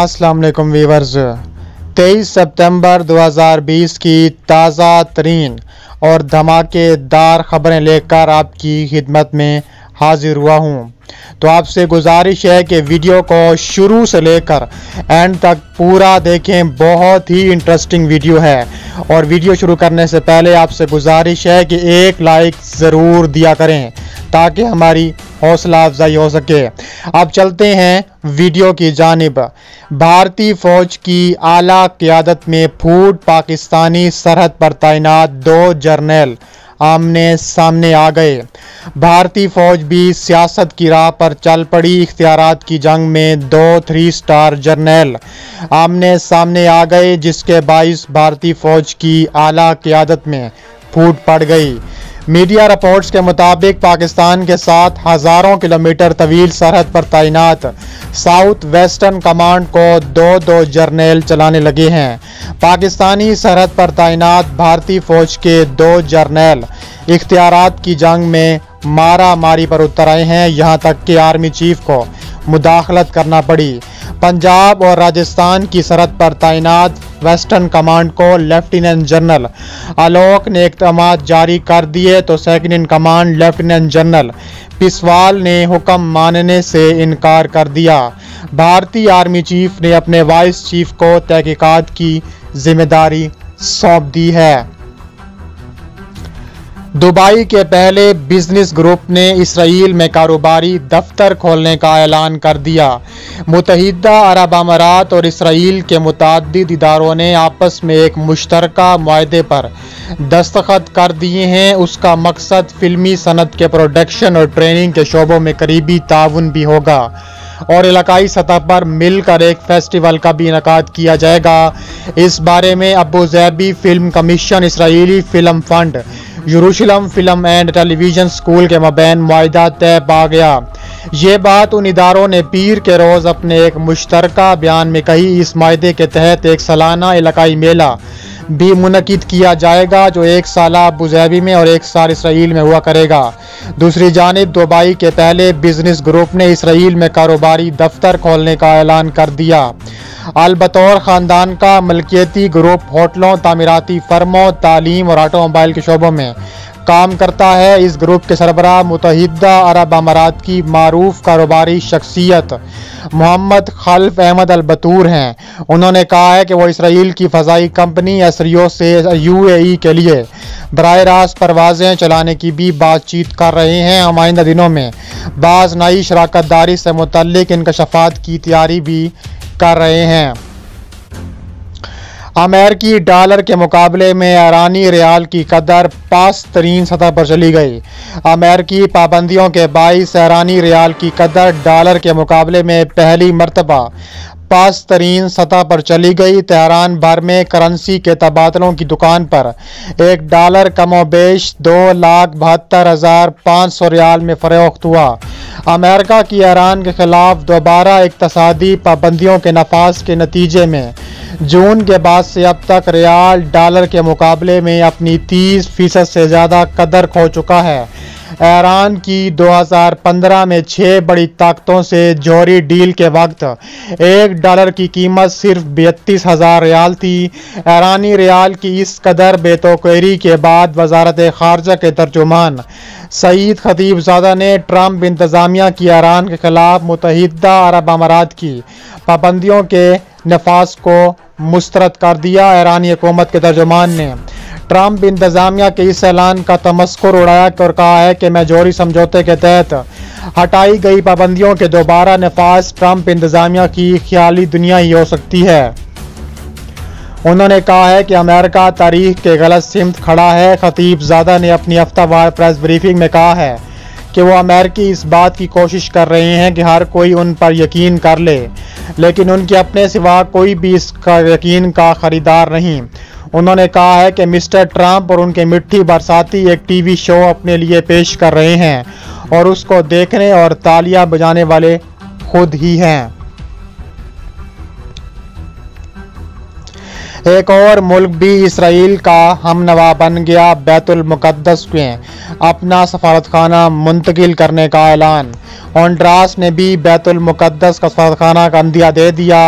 अस्सलाम वालेकुम वीवर्स 23 सितंबर 2020 की ताज़ा तरीन और धमाकेदार ख़बरें लेकर आपकी खिदमत में हाजिर हुआ हूँ। तो आपसे गुजारिश है कि वीडियो को शुरू से लेकर एंड तक पूरा देखें। बहुत ही इंटरेस्टिंग वीडियो है। और वीडियो शुरू करने से पहले आपसे गुजारिश है कि एक लाइक ज़रूर दिया करें, ताकि हमारी हौसला अफजाई हो सके। अब चलते हैं वीडियो की जानब। भारतीय फ़ौज की आला क़्यादत में फूट पाकिस्तानी सरहद पर तैनात दो जर्नल आमने सामने आ गए। भारतीय फौज भी सियासत की राह पर चल पड़ी। इख्तियार की जंग में दो थ्री स्टार जर्नल आमने सामने आ गए, जिसके बाईस भारतीय फौज की आला क्यादत में फूट पड़ गई। मीडिया रिपोर्ट्स के मुताबिक पाकिस्तान के साथ हज़ारों किलोमीटर तवील सरहद पर तैनात साउथ वेस्टर्न कमांड को दो दो जर्नेल चलाने लगे हैं। पाकिस्तानी सरहद पर तैनात भारतीय फ़ौज के दो जर्नेल इख्तियार की जंग में मारा मारी पर उतर आए हैं। यहाँ तक कि आर्मी चीफ को मुदाखलत करना पड़ी। पंजाब और राजस्थान की सरहद पर तैनात वेस्टर्न कमांड को लेफ्टिनेंट जनरल आलोक ने इकदाम जारी कर दिए तो second in command lieutenant general Piswal ने हुक्म मानने से इनकार कर दिया। भारतीय आर्मी चीफ ने अपने वाइस चीफ को तहकीकात की ज़िम्मेदारी सौंप दी है। दुबई के पहले बिज़नेस ग्रुप ने इसराइल में कारोबारी दफ्तर खोलने का ऐलान कर दिया। मुतहदा अरब अमारात और इसराइल के मुतद इदारों ने आपस में एक मुश्तर माहे पर दस्तखत कर दिए हैं। उसका मकसद फिल्मी सनत के प्रोडक्शन और ट्रेनिंग के शोबों में करीबी ताउन भी होगा और इलाकाई सतह पर मिलकर एक फेस्टिवल का भी इनका किया जाएगा। इस बारे में Abu Dhabi film commission Israeli film fund यरूशलम film and television school के मबैन माहा तय पा गया। ये बात उन इदारों ने पीर के रोज़ अपने एक मुश्तर बयान में कही। इस माहे के तहत एक सालाना इलाकई मेला भी मुनद किया जाएगा, जो एक साल अबूजैबी में और एक साल इसराइल में हुआ करेगा। दूसरी जानब, दुबई के पहले बिज़नेस ग्रुप ने इसराइल में कारोबारी दफ्तर खोलने का ऐलान कर दिया। अलबतौर ख़ानदान का मलकियती ग्रुप होटलों, तमीराती फर्मों, तालीम और ऑटोमोबाइल के शोबों में काम करता है। इस ग्रुप के सरबरा मुतहदा अरब अमारात की मरूफ कारोबारी शख्सियत मोहम्मद खल्फ अहमद अलबतूर हैं। उन्होंने कहा है कि वो इसराइल की फ़जाई कंपनी एसरियो से यू यूएई के लिए बर रास्त परवाज़ें चलाने की भी बातचीत कर रहे हैं। आइंदा दिनों में बाज़ नई शराकत दारी से मुतल इनकशफात की तैयारी भी कर रहे हैं। अमेरिकी डॉलर के मुकाबले में ईरानी रियाल की कदर पास तरीन सतह पर चली गई। अमेरिकी पाबंदियों के बाईस ईरानी रियाल की कदर डॉलर के मुकाबले में पहली मरतबा पास तरीन सतह पर चली गई। तेहरान भर में करेंसी के तबादलों की दुकान पर एक डॉलर कमोबेश दो लाख बहत्तर हज़ार पाँच सौ रियाल में फ़रोख्त हुआ। अमेरिका की ईरान के खिलाफ दोबारा इकतसादी पाबंदियों के नफाज के नतीजे में जून के बाद से अब तक रियाल डॉलर के मुकाबले में अपनी 30 फ़ीसद से ज़्यादा कदर खो चुका है। ईरान की 2015 में छः बड़ी ताकतों से जोहरी डील के वक्त एक डॉलर की कीमत सिर्फ़ बत्तीस हज़ार रियाल थी। ईरानी रियाल की इस कदर बेतोकरी के बाद वजारत खारजा के तर्जुमान सईद खतीब ज़ादा ने ट्रंप इंतज़ामिया की ईरान के ख़िलाफ़ मुतहदा अरब अमारात की पाबंदियों के नफाज को मुस्तरद कर दिया। ईरानी हुकूमत के तर्जुमान ने ट्रंप इंतज़ामिया के इस ऐलान का तमस्कर उड़ाया और कहा है कि मैं जोरी समझौते के तहत हटाई गई पाबंदियों के दोबारा नफाज ट्रंप इंतज़ामिया की ख्याली दुनिया ही हो सकती है। उन्होंने कहा है कि अमेरिका तारीख के गलत सिमत खड़ा है। खतीब ज़्यादा ने अपनी हफ्तावार प्रेस ब्रीफिंग में कहा है कि वो अमेरिकी इस बात की कोशिश कर रहे हैं कि हर कोई उन पर यकीन कर ले, लेकिन उनके अपने सिवा कोई भी इसका यकीन का ख़रीदार नहीं। उन्होंने कहा है कि मिस्टर ट्रंप और उनके मिट्टी बरसाती एक टीवी शो अपने लिए पेश कर रहे हैं और उसको देखने और तालियाँ बजाने वाले खुद ही हैं। एक और मुल्क भी इसराइल का हम नवा बन गया बैतुलमुक़दस में अपना सफारतखाना मुंतकिल करने का ऐलान। ओंड्रास ने भी बैतुलमुक़दस का सफारतखाना का अंदिया दे दिया।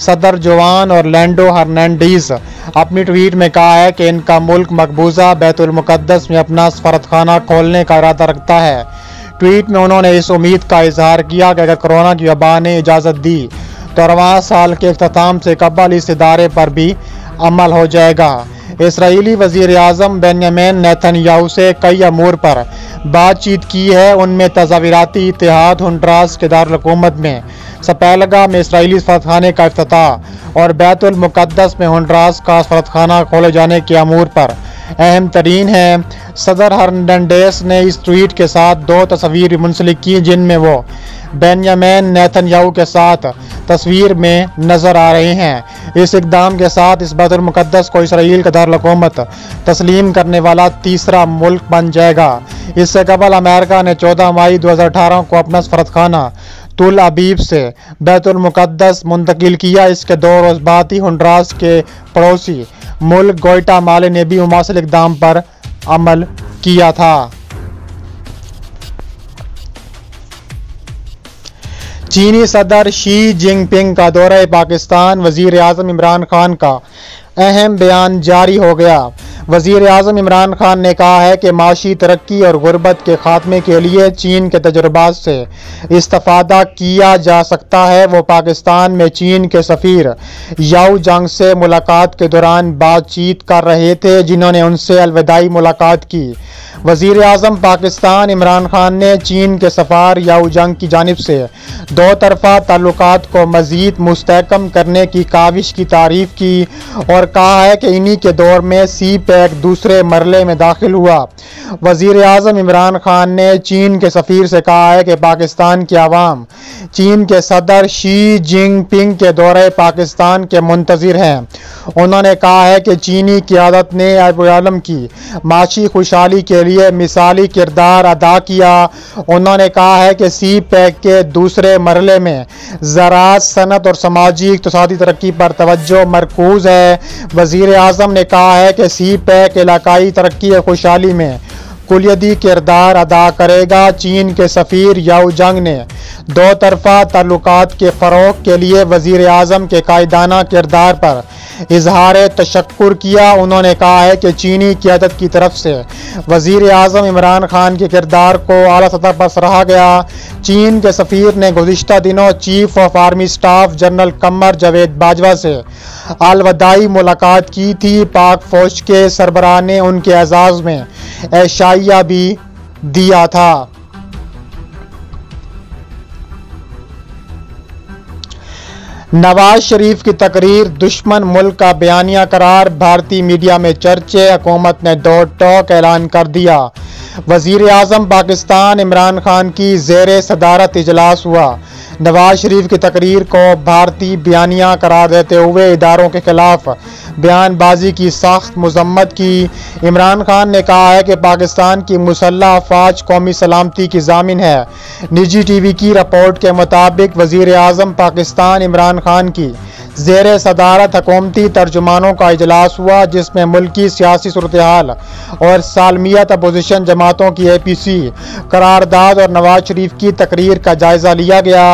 सदर जवान और लैंडो हर्नैंडीज अपनी ट्वीट में कहा है कि इनका मुल्क मकबूजा बैतुलमुक़दस में अपना सफारतखाना खोलने का इरादा रखता है। ट्वीट में उन्होंने इस उम्मीद का इजहार किया कि अगर कोरोना की वबा ने इजाज़त दी तो रवा साल के अख्ताम से कबल इस इदारे पर भी अमल हो जाएगा। इसराइली वज़ीर अजम बेनयामिन नेतन्याहू से कई अमूर पर बातचीत की है। उनमें तजावीराती इतिहाद हंड्रास के दारकूमत में सपैलगा में इसराइली सफरतखाने का अफ्ताह और बैतुलमुक़दस में हंड्रास का सफरतखाना खोले जाने के अमूर पर। अहम तरीन है। सदर हरडेस ने इस ट्वीट के साथ दो तस्वीर मुंसलिक की, जिनमें वो बेनयामैन नेतन्याहू के साथ तस्वीर में नज़र आ रहे हैं। इस इकदाम के साथ इस बैतुलमुक़दस को इसराइल का दारकूमत तस्लीम करने वाला तीसरा मुल्क बन जाएगा। इससे कबल अमेरिका ने 14 मई 2018 को अपना सफरत तुल अबीब से बैतुलमुक़दस मुंतकिल किया। इसके दो रोज़ बाद ही हंड्रास के पड़ोसी मुल्क गोइटा माले ने भी मुमासिल इकदाम पर अमल किया था। चीनी सदर शी जिनपिंग का दौरा पाकिस्तान वज़ीर अजम इमरान खान का अहम बयान जारी हो गया। वज़ीर अजम इमरान खान ने कहा है कि माशी तरक्की और गुर्बत के खात्मे के लिए चीन के तजुर्बात से इस्तफादा किया जा सकता है। वो पाकिस्तान में चीन के सफ़ीर याऊ जंग से मुलाकात के दौरान बातचीत कर रहे थे, जिन्होंने उनसे अलविदाई मुलाकात की। वज़ीर अजम पाकिस्तान इमरान खान ने चीन के सफ़ार याऊ जंग की जानब से दो तरफा ताल्लुक को मज़ीद मुस्तकम करने की काविश की तारीफ़ की और कहा है कि इन्हीं के दौर में सी पैक दूसरे मरले में दाखिल हुआ। वज़ीर अजम इमरान खान ने चीन के सफ़ीर से कहा है कि पाकिस्तान की आवाम, चीन के सदर शी जिनपिंग के दौरे पाकिस्तान के मुंतज़र हैं। उन्होंने कहा है कि चीनी क्यादत ने आलम की माशी खुशहाली के लिए मिसाली किरदार अदा किया। उन्होंने कहा है कि सी पैक के दूसरे मरले में ज़रात सनत और समाजी इकतदी तरक्की पर तोज्जो मरकूज़ है। वज़ी अजम ने कहा है कि सी पैक इलाकई तरक्की खुशहाली में कुलियदी किरदार अदा करेगा चीन के सफ़ीर याऊ जंग ने। दो तरफा ताल्लुक के फ़रोग के लिए वज़ी अजम के कायदाना किरदार पर इजहार तशक्र किया। उन्होंने कहा है कि चीनी क्यादत की तरफ़ से वज़ीर अजम इमरान खान के किरदार को अली सतह पर सराहा गया। चीन के सफ़ीर ने गुज्त दिनों chief of army staff general Qamar Javed Bajwa से अलवदाई मुलाकात की थी। पाक फौज के सरबराह ने उनके एजाज़ में एशाइया भी दिया था। नवाज़ शरीफ की तकरीर, दुश्मन मुल्क का बयानिया करार, भारतीय मीडिया में चर्चे, हुकूमत ने दो टॉक ऐलान कर दिया। वज़ीर अजम पाकिस्तान इमरान खान की जेर सदारत इजलास हुआ। नवाज़ शरीफ की तकरीर को भारतीय बयानिया करार देते हुए इदारों के खिलाफ बयानबाजी की सख्त मजम्मत की। इमरान खान ने कहा है कि पाकिस्तान की मुसल्ह अफवाज कौमी सलामती की जामिन है। निजी टी वी की रिपोर्ट के मुताबिक वज़ीर अजम पाकिस्तान इमरान खान की जेर सदारत हकूमती तर्जुमानों का अजलास हुआ, जिसमें मुल्की सियासी सूरत हाल और सालमियत अपोजिशन जमातों की ए पी सी करारदाद और नवाज़ शरीफ की तकरीर का जायज़ा लिया गया।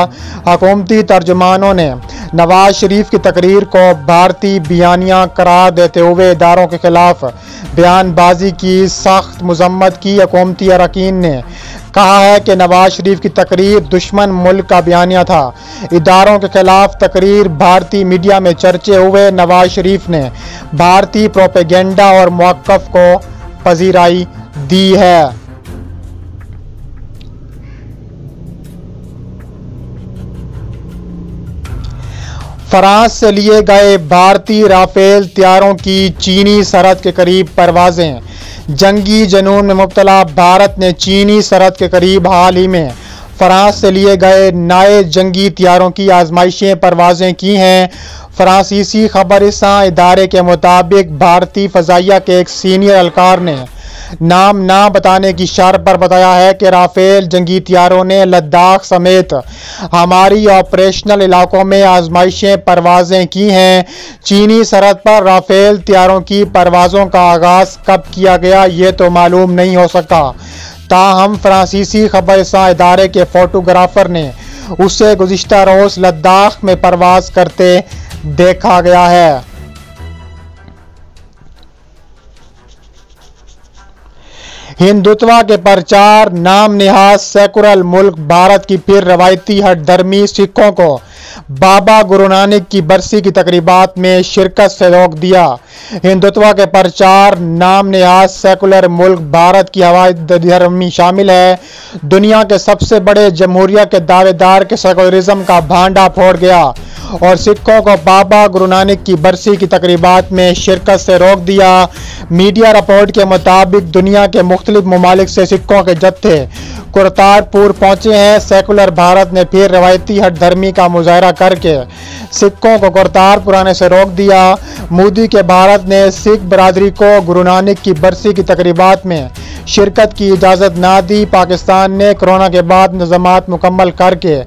हकूमती तर्जुमानों ने नवाज़ शरीफ की तकरीर को भारतीय बयानिया करार देते हुए इदारों के खिलाफ बयानबाजी की, सख्त मजम्मत की। हकूमती अरकान ने कहा है कि नवाज़ शरीफ की तकरीर दुश्मन मुल्क का बयानिया था। इदारों के खिलाफ तकरीर भारतीय मीडिया में चर्चे हुए नवाज़ शरीफ ने भारतीय प्रोपेगेंडा और मौक़ को पजीराई दी है। फ्रांस से लिए गए भारतीय राफेल त्यारों की चीनी सरहद के करीब परवाजें। जंगी जनून में मुबतला। भारत ने चीनी सरहद के करीब हाल ही में फ्रांस से लिए गए नए जंगी तैयारों की आजमाइशें, परवाजें की हैं। फ्रांसीसी खबर इदारे के मुताबिक भारतीय फ़जाइया के एक सीनियर अलकार ने नाम ना बताने की शर्त पर बताया है कि राफेल जंगी तैयारों ने लद्दाख समेत हमारी ऑपरेशनल इलाकों में आजमाइशें, परवाजें की हैं। चीनी सरहद पर राफेल तैयारों की परवाज़ों का आगाज़ कब किया गया, ये तो मालूम नहीं हो सका ताहम फ्रांसीसी खबर इदारे के फोटोग्राफर ने उसे गुज्त रोज़ लद्दाख में परवाज करते देखा गया है। हिंदुत्व के प्रचार, नाम निहाज सेकुलर मुल्क, भारत की फिर रवायती हट धर्मी सिखों को। बाबा गुरु नानक की बरसी की तकरीबात में शिरकत से रोक दिया। हिंदुत्व के प्रचार, नाम निहाज, सेकुलर मुल्क, भारत की हवाई धर्मी शामिल है। दुनिया के सबसे बड़े जमहूरिया के दावेदार के सेकुलरिज्म का भांडा फोड़ गया। और सिखों को बाबा गुरु नानक की बरसी की तकरीबात में शिरकत से रोक दिया। मीडिया रिपोर्ट के मुताबिक दुनिया के मुख्तलिफ़ ममालिक से सिखों के जत्थे करतारपुर पहुँचे हैं। सेकुलर भारत ने फिर रवायती हट धर्मी का मुजाहरा करके सिखों को करतारपुर आने से रोक दिया। मोदी के भारत ने सिख बरदरी को गुरु नानक की बरसी की तकरीबात में शिरकत की इजाज़त ना दी। पाकिस्तान ने कोरोना के बाद निजामत मुकम्मल करके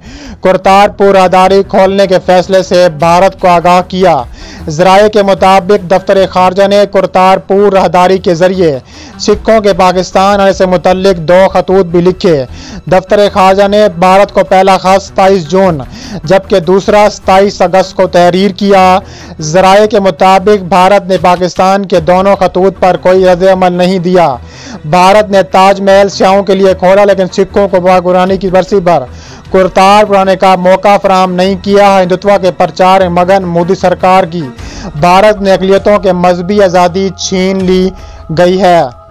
करतारपुर आदारी खोलने के फैसले से भारत को आगाह किया। जराए के मुताबिक दफ्तर खारजा ने करतारपुर रहदारी के ज़रिए सिखों के पाकिस्तान आने से मुतलक दो खतूत भी लिखे। दफ्तर खारजा ने भारत को पहला खत सताईस जून, जबकि दूसरा सताईस अगस्त को तहरीर किया। जराए के मुताबिक भारत ने पाकिस्तान के दोनों खतूत पर कोई रद्द अमल नहीं दिया। भारत ने ताजमहल स्याहों के लिए खोला, लेकिन सिखों को बागुरानी की बरसी पर कुरतार पुराने का मौका फराम नहीं किया है। हिंदुत्व के प्रचार मगन मोदी सरकार की। भारत ने अकलियतों के मजहबी आज़ादी छीन ली गई है।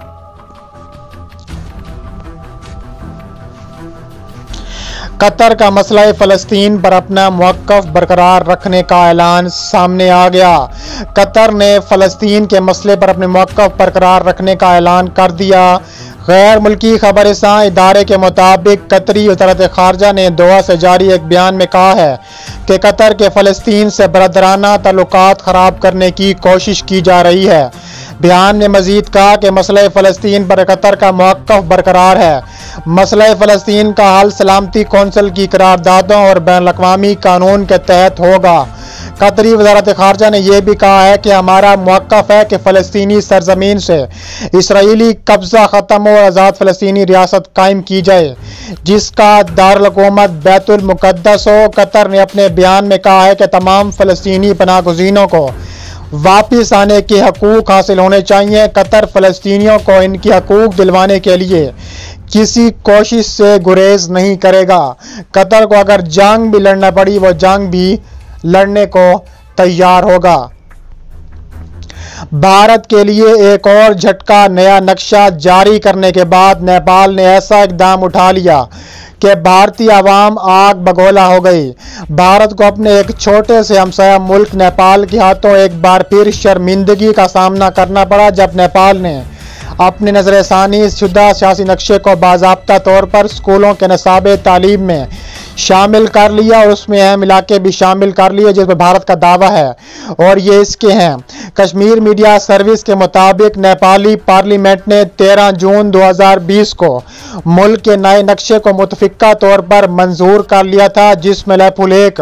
कतर का मसला फ़लस्तीन पर अपना मौक़ बरकरार रखने का ऐलान सामने आ गया। कतर ने फ़लस्तीन के मसले पर अपने मौक़ बरकरार रखने का ऐलान कर दिया। गैर मुल्की खबर इदारे के मुताबिक कतरी वजरत खारजा ने दोहा से जारी एक बयान में कहा है कि कतर के फ़लस्तीन से बरदराना तल्लुक ख़राब करने की कोशिश की जा रही है। बयान ने मजीद कहा कि मसला फ़लस्तीन पर कतर का मौक़ बरकरार है। मसला फ़लस्तीन का हल सलामती कौंसिल की करारदादों और बैन अवी कानून के तहत होगा। कतरी वजारत खारजा ने यह भी कहा है कि हमारा मौक़ है कि फ़लस्तनी सरजमीन से इसराइली कब्ज़ा ख़त्म और आज़ाद फ़लस्तनी रियासत कायम की जाए, जिसका दारकूमत बैतुलमक़दस हो कतर ने अपने बयान में कहा है कि तमाम फ़लस्तनी पनागजीनों को वापस आने के हकूक़ हासिल होने चाहिए। कतर फ़लस्तियों को इनके हकूक़ दिलवाने के लिए किसी कोशिश से गुरेज नहीं करेगा। कतर को अगर जंग भी लड़ना पड़ी, वो जंग भी लड़ने को तैयार होगा। भारत के लिए एक और झटका, नया नक्शा जारी करने के बाद नेपाल ने ऐसा इकदाम उठा लिया कि भारतीय आवाम आग बगोला हो गई। भारत को अपने एक छोटे से हमसाया मुल्क नेपाल के हाथों एक बार फिर शर्मिंदगी का सामना करना पड़ा, जब नेपाल ने अपने नज़र षानी शुदा सियासी नक्शे को बाबा तौर पर स्कूलों के नसाब तालीम में। शामिल कर लिया और उसमें अहम इलाके भी शामिल कर लिए जिसमें भारत का दावा है। और ये इसके हैं। कश्मीर मीडिया सर्विस के मुताबिक नेपाली पार्लियामेंट ने 13 जून 2020 को मुल्क के नए नक्शे को मुतफ़ा तौर पर मंजूर कर लिया था, जिसमें लेपुलेक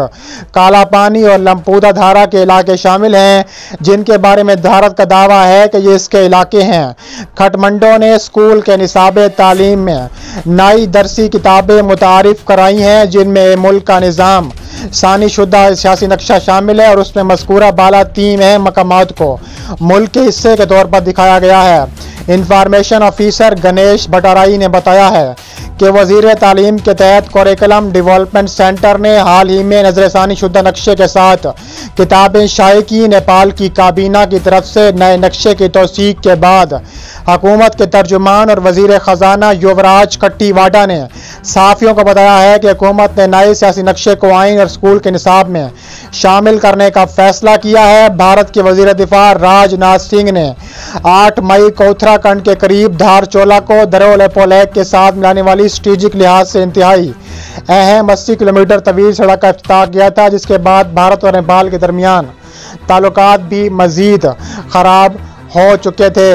काला पानी और लमपूदा धारा के इलाके शामिल हैं, जिनके बारे में भारत का दावा है कि ये इसके इलाके हैं। खटमंडो ने स्कूल के निसाब तालीम में नई दरसी किताबें मुतारफ़ कराई हैं जिनमें मुल्क का निज़ाम। सानी शुदा सियासी नक्शा शामिल है और उसमें मस्कूरा बाला तीन अहम मकाम को मुल्क के हिस्से के तौर पर दिखाया गया है। इंफॉर्मेशन ऑफिसर गणेश भटाराई ने बताया है कि वज़ीर तालीम के तहत कोरिकुलम डेवलपमेंट सेंटर ने हाल ही में नजरसानी शुदा नक्शे के साथ किताबें शाये की नेपाल की काबीना की तरफ़ से नए नक्शे की तोसीक के बाद हकूमत के तर्जुमान और वज़ीर ख़जाना युवराज कट्टीवाडा ने साफियों को बताया है कि हुकूमत ने नए सियासी नक्शे को आइन और स्कूल के निसाब में शामिल करने का फैसला किया है। भारत के वज़ीर दिफा राजनाथ सिंह ने 8 मई को उत्तराखंड के करीब धारचोला को दरोल एपोलैक के साथ मिलाने वाली स्ट्रेटिजिक लिहाज से इंतहाई अहम अस्सी किलोमीटर तवील सड़क का अफ्ताह किया था, जिसके बाद भारत और नेपाल के दरमियान। ताल्लुक भी मज़ीद ख़राब हो चुके थे।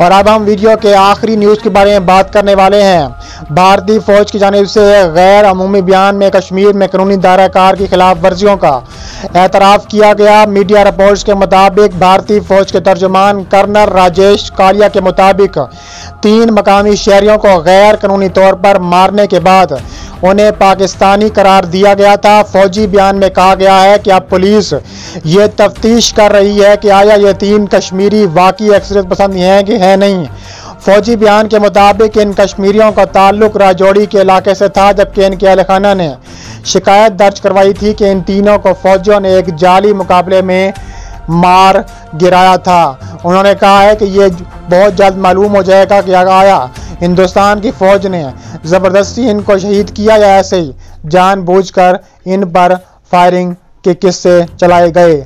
और अब हम वीडियो के आखिरी न्यूज़ के बारे में बात करने वाले हैं। भारतीय फौज की जानब से गैर अमूमी बयान में कश्मीर में कानूनी दायराकार की खिलाफ वर्जियों का एतराफ़ किया गया। मीडिया रिपोर्ट्स के मुताबिक भारतीय फौज के तर्जमान कर्नल राजेश कालिया के मुताबिक तीन मकामी शहरियों को गैर कानूनी तौर पर मारने के बाद उन्हें पाकिस्तानी करार दिया गया था। फौजी बयान में कहा गया है कि अब पुलिस ये तफ्तीश कर रही है कि आया ये तीन कश्मीरी वाकई अक्सरियत पसंद हैं कि है नहीं। फौजी बयान के मुताबिक इन कश्मीरियों का ताल्लुक राजौड़ी के इलाके से था, जबकि इनके अहल खाना ने शिकायत दर्ज करवाई थी कि इन तीनों को फौजियों ने एक जाली मुकाबले में मार गिराया था। उन्होंने कहा है कि ये बहुत जल्द मालूम हो जाएगा कि आया। हिंदुस्तान की फ़ौज ने ज़बरदस्ती इनको शहीद किया या ऐसे ही जानबूझकर इन पर फायरिंग के किस्से चलाए गए।